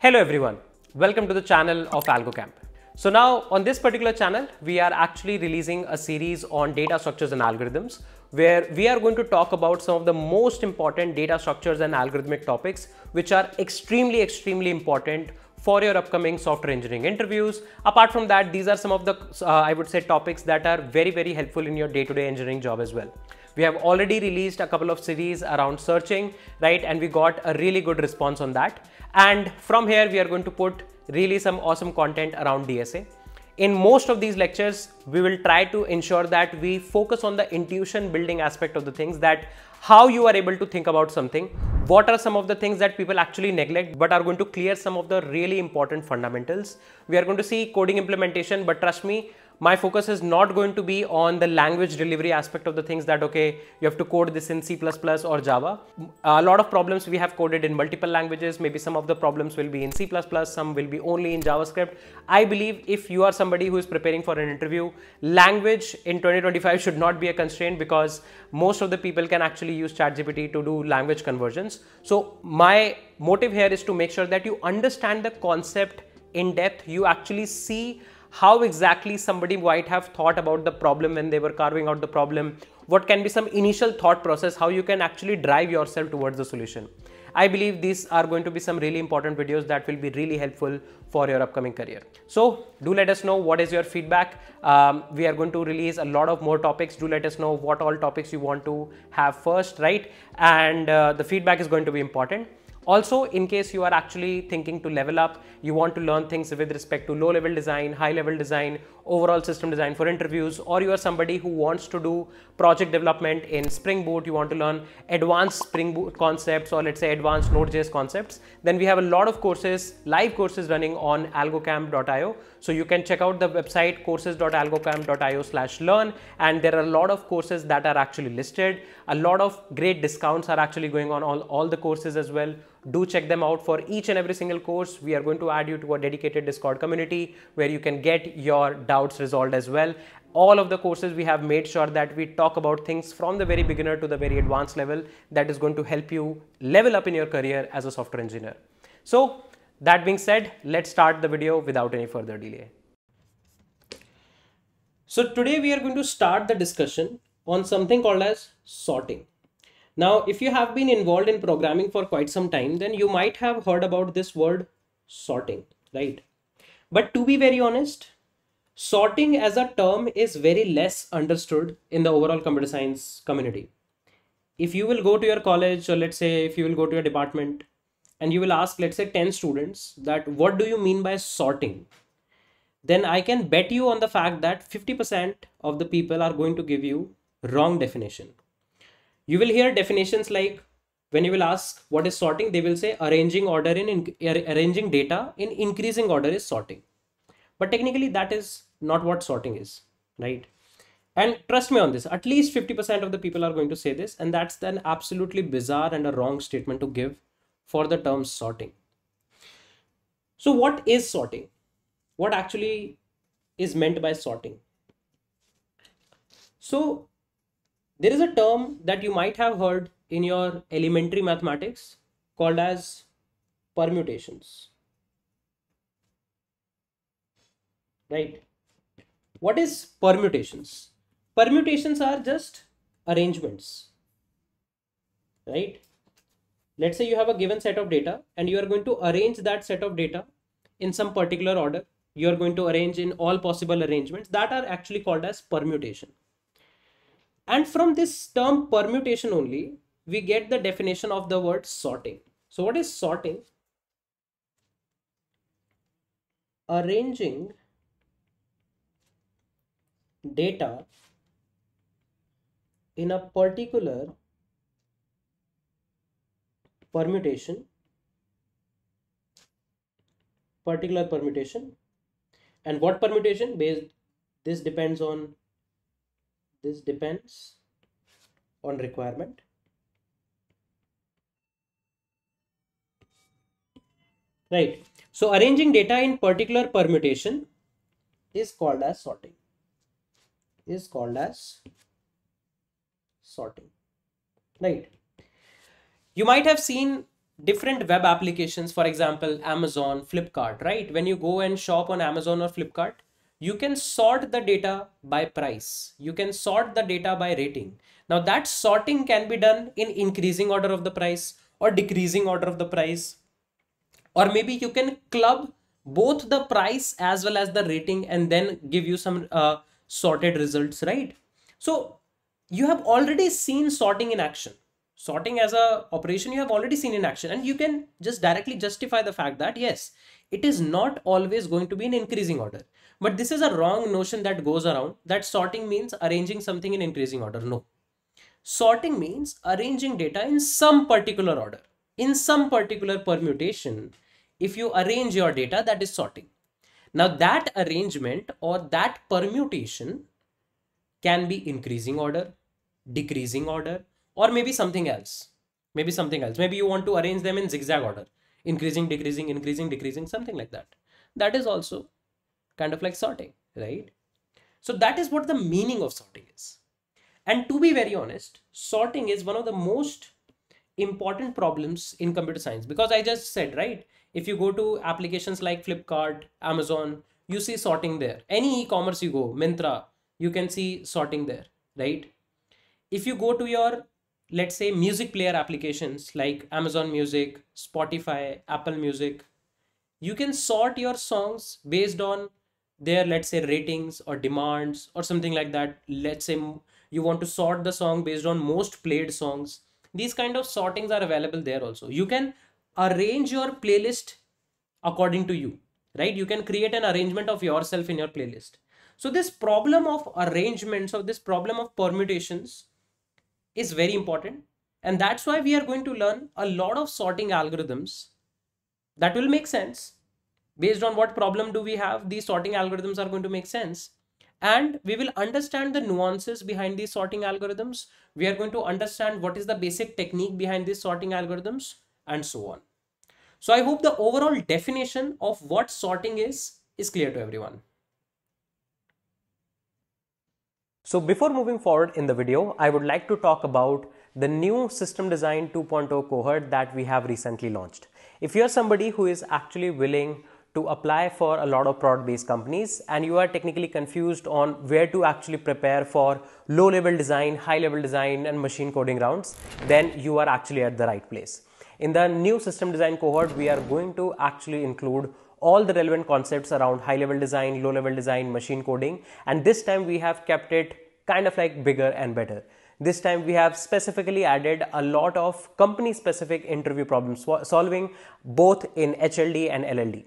Hello everyone, welcome to the channel of AlgoCamp. So now on this particular channel, we are actually releasing a series on data structures and algorithms where we are going to talk about some of the most important data structures and algorithmic topics which are extremely, extremely important for your upcoming software engineering interviews. Apart from that, these are some of the, uh, I would say, topics that are very, very helpful in your day-to-day -day engineering job as well. We have already released a couple of series around searching, right? And we got a really good response on that. And from here, we are going to put really some awesome content around DSA. In most of these lectures, we will try to ensure that we focus on the intuition building aspect of the things that how you are able to think about something, what are some of the things that people actually neglect but are going to clear some of the really important fundamentals. We are going to see coding implementation, but trust me, my focus is not going to be on the language delivery aspect of the things that okay you have to code this in c++ or java. A lot of problems we have coded in multiple languages. Maybe some of the problems will be in c++ some will be only in javascript. I believe if you are somebody who is preparing for an interview language in 2025 should not be a constraint because most of the people can actually use chatgpt to do language conversions. So my motive here is to make sure that you understand the concept in depth. You actually see how exactly somebody might have thought about the problem when they were carving out the problem, what can be some initial thought process, how you can actually drive yourself towards the solution. I believe these are going to be some really important videos that will be really helpful for your upcoming career. So do let us know what is your feedback. Um, we are going to release a lot of more topics. Do let us know what all topics you want to have first, right? And uh, the feedback is going to be important. Also, in case you are actually thinking to level up, you want to learn things with respect to low level design, high level design, overall system design for interviews, or you are somebody who wants to do project development in Spring Boot, you want to learn advanced Spring Boot concepts or let's say advanced Node.js concepts, then we have a lot of courses, live courses running on algocamp.io. So you can check out the website courses.algocamp.io slash learn and there are a lot of courses that are actually listed. A lot of great discounts are actually going on all, all the courses as well do check them out for each and every single course. We are going to add you to a dedicated discord community where you can get your doubts resolved as well. All of the courses we have made sure that we talk about things from the very beginner to the very advanced level that is going to help you level up in your career as a software engineer. So that being said let's start the video without any further delay. So today we are going to start the discussion on something called as sorting now, if you have been involved in programming for quite some time, then you might have heard about this word sorting, right? But to be very honest, sorting as a term is very less understood in the overall computer science community. If you will go to your college or let's say if you will go to your department and you will ask, let's say 10 students that what do you mean by sorting? Then I can bet you on the fact that 50% of the people are going to give you wrong definition you will hear definitions like when you will ask what is sorting, they will say arranging order in, in arranging data in increasing order is sorting. But technically that is not what sorting is, right? And trust me on this, at least 50% of the people are going to say this, and that's an absolutely bizarre and a wrong statement to give for the term sorting. So, what is sorting? What actually is meant by sorting? So, there is a term that you might have heard in your elementary mathematics called as permutations. Right? What is permutations? Permutations are just arrangements. Right? Let's say you have a given set of data and you are going to arrange that set of data in some particular order. You are going to arrange in all possible arrangements that are actually called as permutation. And from this term permutation only, we get the definition of the word sorting. So what is sorting? Arranging data in a particular permutation particular permutation and what permutation based this depends on this depends on requirement. Right. So arranging data in particular permutation is called as sorting. Is called as sorting. Right. You might have seen different web applications, for example, Amazon, Flipkart, right? When you go and shop on Amazon or Flipkart, you can sort the data by price. You can sort the data by rating. Now that sorting can be done in increasing order of the price or decreasing order of the price. Or maybe you can club both the price as well as the rating and then give you some uh, sorted results, right? So you have already seen sorting in action sorting as a operation you have already seen in action and you can just directly justify the fact that yes it is not always going to be in increasing order. But this is a wrong notion that goes around that sorting means arranging something in increasing order. No. Sorting means arranging data in some particular order in some particular permutation if you arrange your data that is sorting. Now that arrangement or that permutation can be increasing order decreasing order or maybe something else. Maybe something else. Maybe you want to arrange them in zigzag order. Increasing decreasing increasing decreasing something like that. That is also kind of like sorting right? So that is what the meaning of sorting is. And to be very honest sorting is one of the most important problems in computer science. Because i just said right if you go to applications like flipkart amazon you see sorting there. Any e-commerce you go Myntra you can see sorting there right? If you go to your let's say music player applications like Amazon Music, Spotify, Apple Music, you can sort your songs based on their let's say ratings or demands or something like that. Let's say you want to sort the song based on most played songs. These kind of sortings are available there also. You can arrange your playlist according to you, right? You can create an arrangement of yourself in your playlist. So this problem of arrangements or this problem of permutations is very important. And that's why we are going to learn a lot of sorting algorithms that will make sense. Based on what problem do we have, these sorting algorithms are going to make sense. And we will understand the nuances behind these sorting algorithms. We are going to understand what is the basic technique behind these sorting algorithms and so on. So I hope the overall definition of what sorting is, is clear to everyone. So before moving forward in the video, I would like to talk about the new System Design 2.0 cohort that we have recently launched. If you're somebody who is actually willing to apply for a lot of product based companies and you are technically confused on where to actually prepare for low level design, high level design and machine coding rounds, then you are actually at the right place. In the new system design cohort, we are going to actually include all the relevant concepts around high level design, low level design, machine coding. And this time we have kept it kind of like bigger and better. This time we have specifically added a lot of company specific interview problems solving both in HLD and LLD.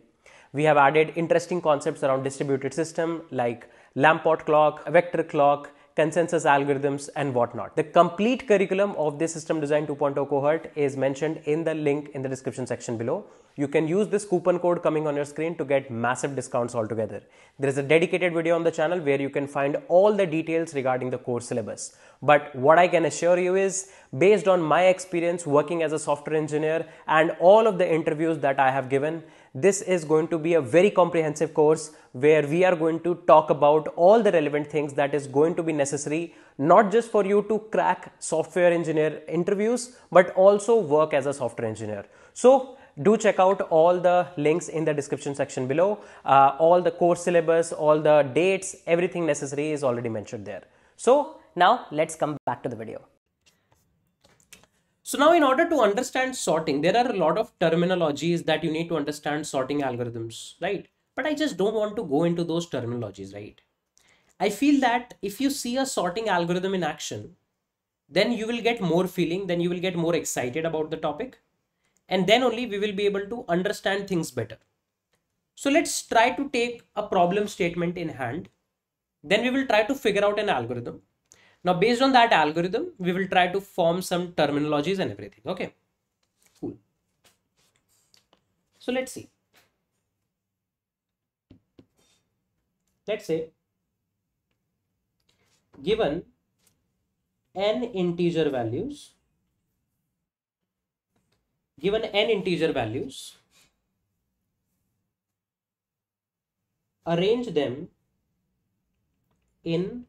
We have added interesting concepts around distributed system like Lamport clock, vector clock, consensus algorithms and whatnot. The complete curriculum of this System Design 2.0 cohort is mentioned in the link in the description section below. You can use this coupon code coming on your screen to get massive discounts altogether. There is a dedicated video on the channel where you can find all the details regarding the course syllabus. But what I can assure you is based on my experience working as a software engineer and all of the interviews that I have given, this is going to be a very comprehensive course where we are going to talk about all the relevant things that is going to be necessary not just for you to crack software engineer interviews but also work as a software engineer. So do check out all the links in the description section below. Uh, all the course syllabus, all the dates, everything necessary is already mentioned there. So now let's come back to the video. So now in order to understand sorting, there are a lot of terminologies that you need to understand sorting algorithms, right? But I just don't want to go into those terminologies, right? I feel that if you see a sorting algorithm in action, then you will get more feeling, then you will get more excited about the topic. And then only we will be able to understand things better. So let's try to take a problem statement in hand. Then we will try to figure out an algorithm now, based on that algorithm, we will try to form some terminologies and everything. Okay, cool. So let's see. Let's say given n integer values, given n integer values, arrange them in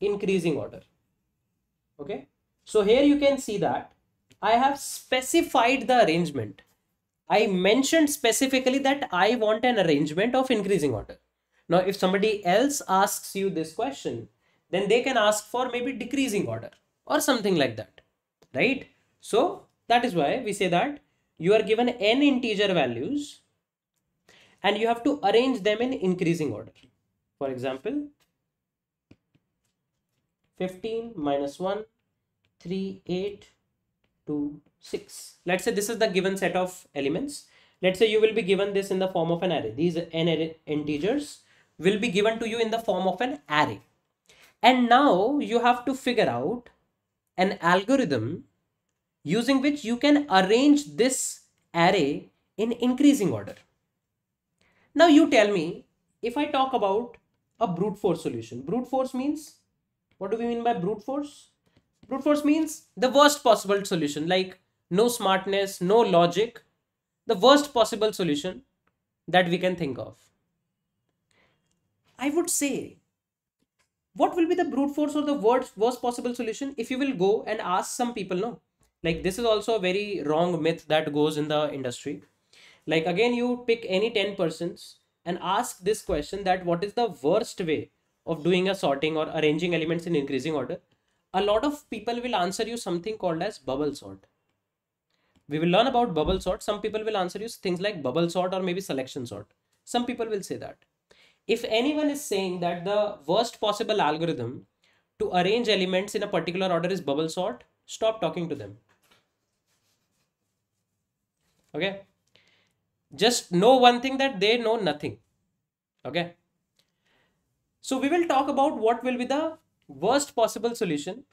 increasing order okay so here you can see that I have specified the arrangement. I mentioned specifically that I want an arrangement of increasing order. Now, if somebody else asks you this question, then they can ask for maybe decreasing order or something like that, right? So that is why we say that you are given n integer values and you have to arrange them in increasing order. For example, 15 minus 1, 3, 8, 2, 6. Let's say this is the given set of elements. Let's say you will be given this in the form of an array. These n integers will be given to you in the form of an array. And now you have to figure out an algorithm using which you can arrange this array in increasing order. Now you tell me if I talk about a brute force solution. Brute force means, what do we mean by brute force? Brute force means the worst possible solution like no smartness, no logic, the worst possible solution that we can think of. I would say what will be the brute force or the worst, worst possible solution if you will go and ask some people no like this is also a very wrong myth that goes in the industry like again you pick any 10 persons and ask this question that what is the worst way of doing a sorting or arranging elements in increasing order a lot of people will answer you something called as bubble sort we will learn about bubble sort some people will answer you things like bubble sort or maybe selection sort some people will say that if anyone is saying that the worst possible algorithm to arrange elements in a particular order is bubble sort, stop talking to them. Okay. Just know one thing that they know nothing. Okay. So we will talk about what will be the worst possible solution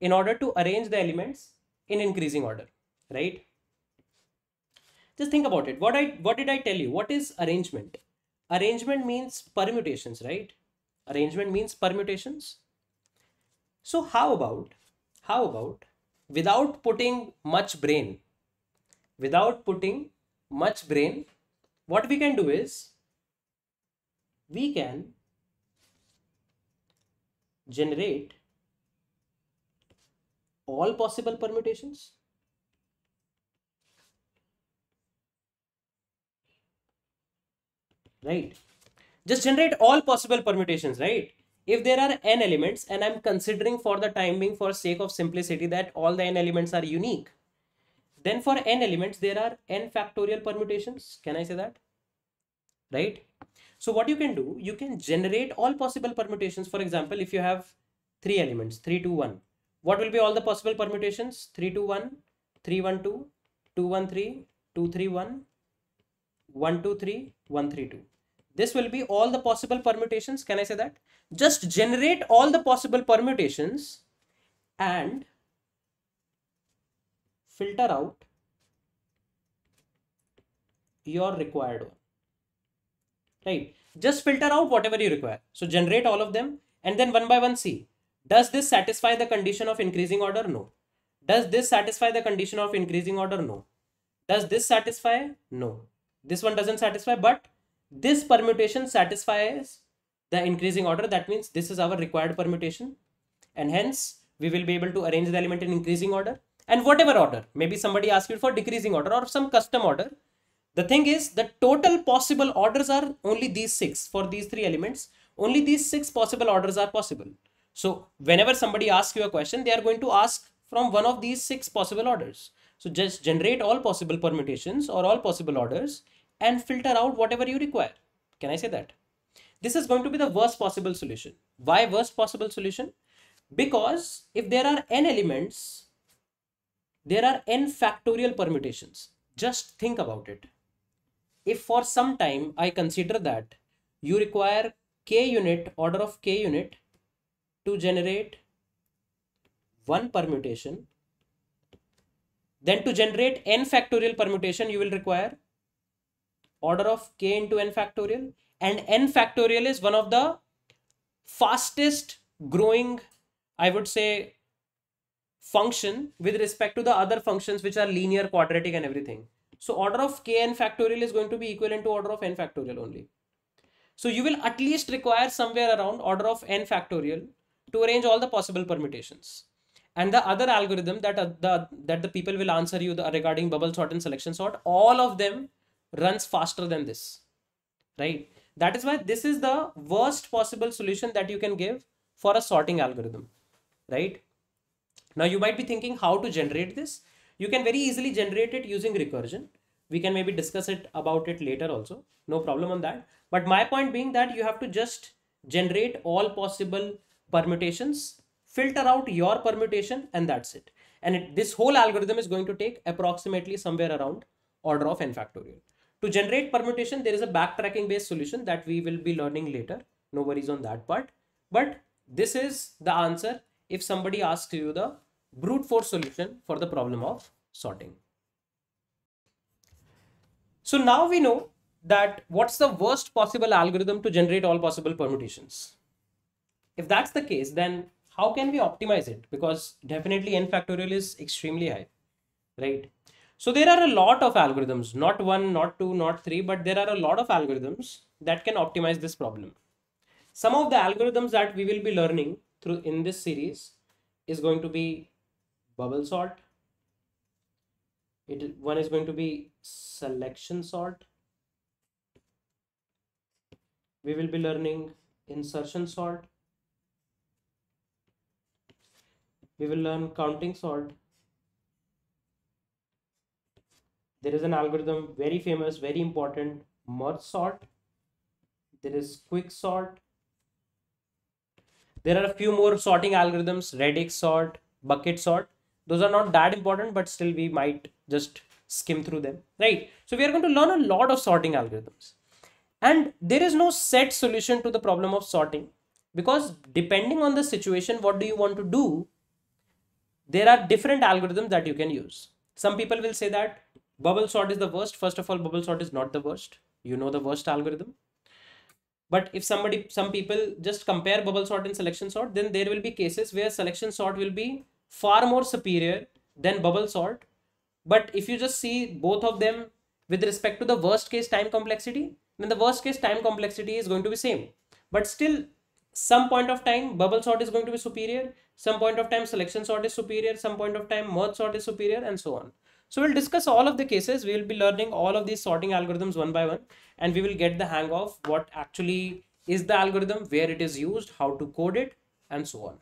in order to arrange the elements in increasing order, right? Just think about it. What I what did I tell you? What is arrangement? arrangement means permutations right arrangement means permutations so how about how about without putting much brain without putting much brain what we can do is we can generate all possible permutations right? Just generate all possible permutations, right? If there are n elements and I'm considering for the time being for sake of simplicity that all the n elements are unique, then for n elements there are n factorial permutations. Can I say that? Right? So what you can do, you can generate all possible permutations. For example, if you have three elements, 3, 2, 1, what will be all the possible permutations? 3, 2, 1, 3, 1, 2, 2, 1, 3, 2, 3, 1, 1, 2, 3, 1, 3, 2 this will be all the possible permutations can i say that just generate all the possible permutations and filter out your required one right? Just filter out whatever you require. So generate all of them and then one by one see does this satisfy the condition of increasing order? No. Does this satisfy the condition of increasing order? No. Does this satisfy? No. This one doesn't satisfy but this permutation satisfies the increasing order. That means this is our required permutation. And hence we will be able to arrange the element in increasing order. And whatever order maybe somebody asks you for decreasing order or some custom order the thing is the total possible orders are only these six for these three elements only these six possible orders are possible so whenever somebody asks you a question they are going to ask from one of these six possible orders so just generate all possible permutations or all possible orders and filter out whatever you require. Can I say that? This is going to be the worst possible solution. Why worst possible solution? Because if there are n elements, there are n factorial permutations. Just think about it. If for some time I consider that you require k unit, order of k unit to generate one permutation, then to generate n factorial permutation, you will require order of k into n factorial and n factorial is one of the fastest growing i would say function with respect to the other functions which are linear quadratic and everything so order of k n factorial is going to be equivalent to order of n factorial only. So you will at least require somewhere around order of n factorial to arrange all the possible permutations. And the other algorithm that uh, the that the people will answer you the, regarding bubble sort and selection sort all of them runs faster than this right? That is why this is the worst possible solution that you can give for a sorting algorithm right? Now you might be thinking how to generate this you can very easily generate it using recursion. We can maybe discuss it about it later also. No problem on that. But my point being that you have to just generate all possible permutations filter out your permutation and that's it. And it, this whole algorithm is going to take approximately somewhere around order of n factorial. To generate permutation there is a backtracking based solution that we will be learning later. No worries on that part. But this is the answer. If somebody asks you the brute force solution for the problem of sorting so now we know that what's the worst possible algorithm to generate all possible permutations. If that's the case, then how can we optimize it? Because definitely n factorial is extremely high, right? So there are a lot of algorithms, not one, not two, not three, but there are a lot of algorithms that can optimize this problem. Some of the algorithms that we will be learning through in this series is going to be bubble sort, it one is going to be selection sort we will be learning insertion sort we will learn counting sort there is an algorithm very famous very important merge sort there is quick sort there are a few more sorting algorithms radix sort bucket sort those are not that important but still we might just skim through them right? So we are going to learn a lot of sorting algorithms. And there is no set solution to the problem of sorting because depending on the situation what do you want to do? There are different algorithms that you can use. Some people will say that bubble sort is the worst. First of all bubble sort is not the worst. You know the worst algorithm. But if somebody some people just compare bubble sort and selection sort then there will be cases where selection sort will be far more superior than bubble sort but if you just see both of them with respect to the worst case time complexity then the worst case time complexity is going to be same. But still some point of time bubble sort is going to be superior. Some point of time selection sort is superior. Some point of time merge sort is superior and so on. So we'll discuss all of the cases. We will be learning all of these sorting algorithms one by one and we will get the hang of what actually is the algorithm where it is used how to code it and so on